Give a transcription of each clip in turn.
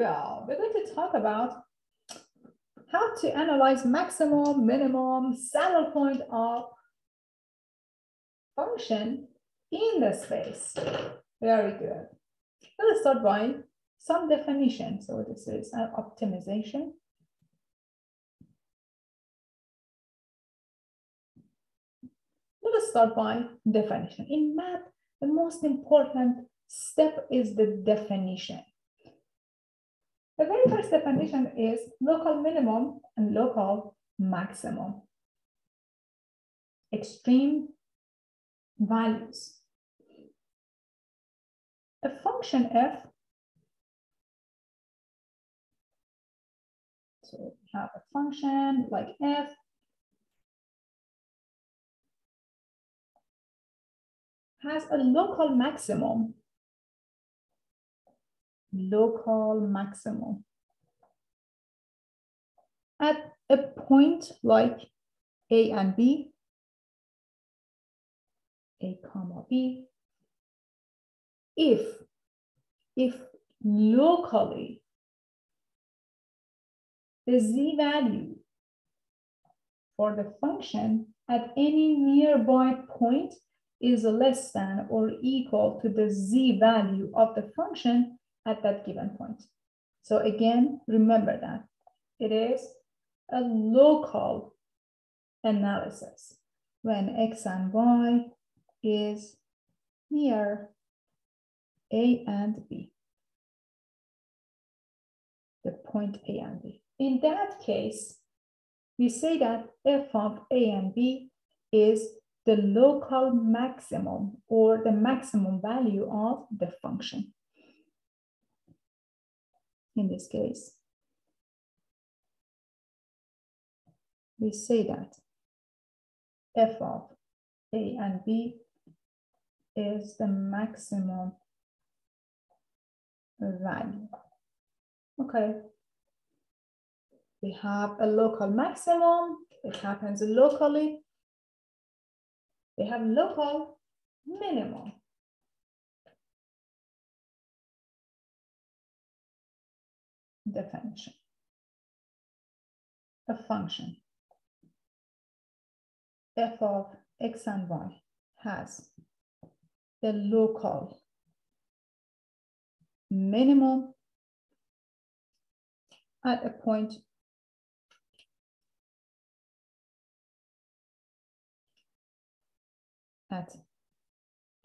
go. We're going to talk about how to analyze maximum, minimum, saddle point of function in the space. Very good. Let's start by some definition. So this is an optimization. Let us start by definition. In math, the most important step is the definition. The very first definition is local minimum and local maximum. Extreme values. A function f, so we have a function like f, has a local maximum local maximum. At a point like A and B, A comma B, if, if locally the z value for the function at any nearby point is less than or equal to the z value of the function at that given point. So again, remember that it is a local analysis when x and y is near a and b, the point a and b. In that case, we say that f of a and b is the local maximum or the maximum value of the function in this case. We say that f of a and b is the maximum value. Okay. We have a local maximum. It happens locally. We have local minimum. Definition. A function f of x and y has the local minimum at a point at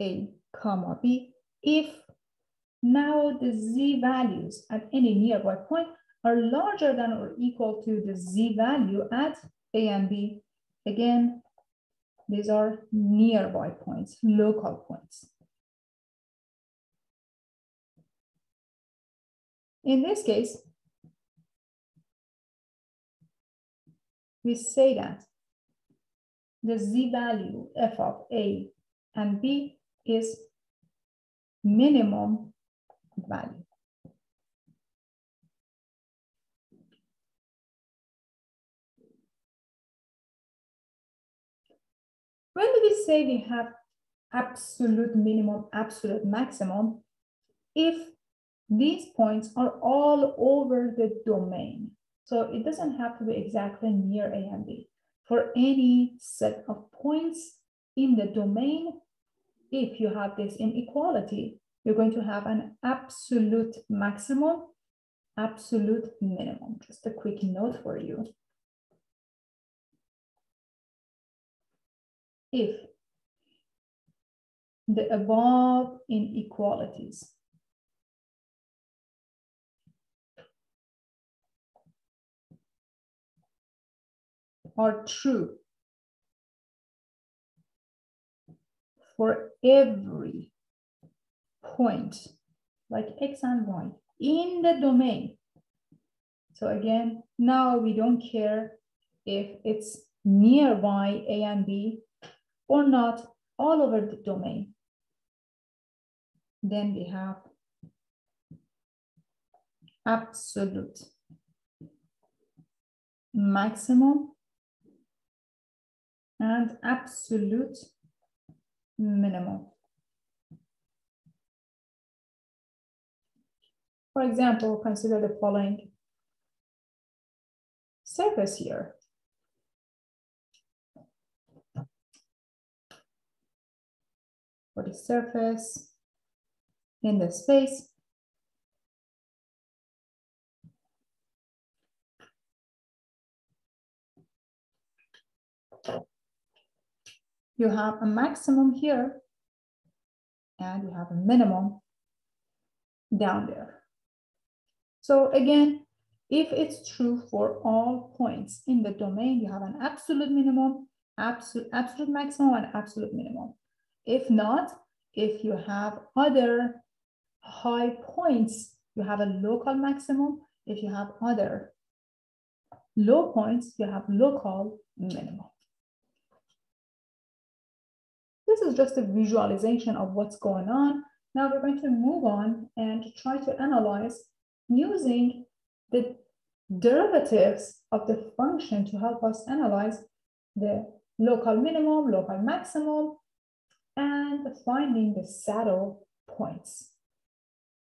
a comma b if now the z values at any nearby point are larger than or equal to the z value at A and B. Again, these are nearby points, local points. In this case, we say that the z value f of A and B is minimum value. When do we say we have absolute minimum, absolute maximum? If these points are all over the domain. So it doesn't have to be exactly near A and B. For any set of points in the domain, if you have this inequality, you're going to have an absolute maximum, absolute minimum. Just a quick note for you. If the above inequalities are true for every point, like x and y, in the domain. So again, now we don't care if it's nearby A and B or not, all over the domain. Then we have absolute maximum and absolute minimum. For example, consider the following surface here. For the surface in the space, you have a maximum here and you have a minimum down there. So again, if it's true for all points in the domain, you have an absolute minimum, absolute, absolute maximum, and absolute minimum. If not, if you have other high points, you have a local maximum. If you have other low points, you have local minimum. This is just a visualization of what's going on. Now we're going to move on and try to analyze using the derivatives of the function to help us analyze the local minimum, local maximum, and finding the saddle points.